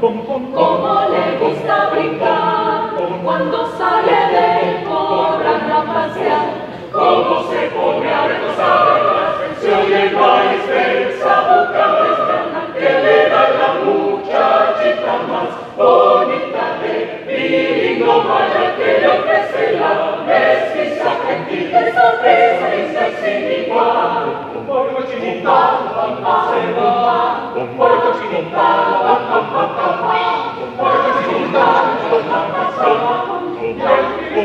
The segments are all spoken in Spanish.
pom pom pom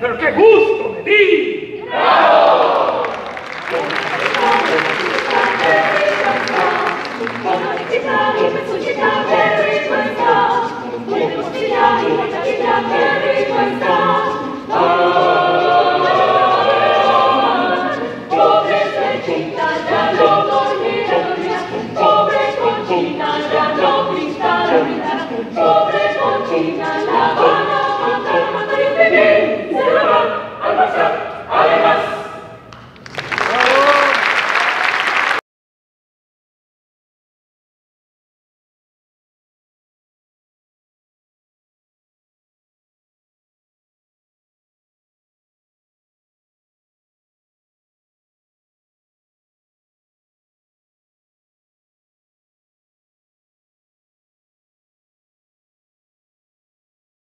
pero qué gusto de ti. ¡Bravo!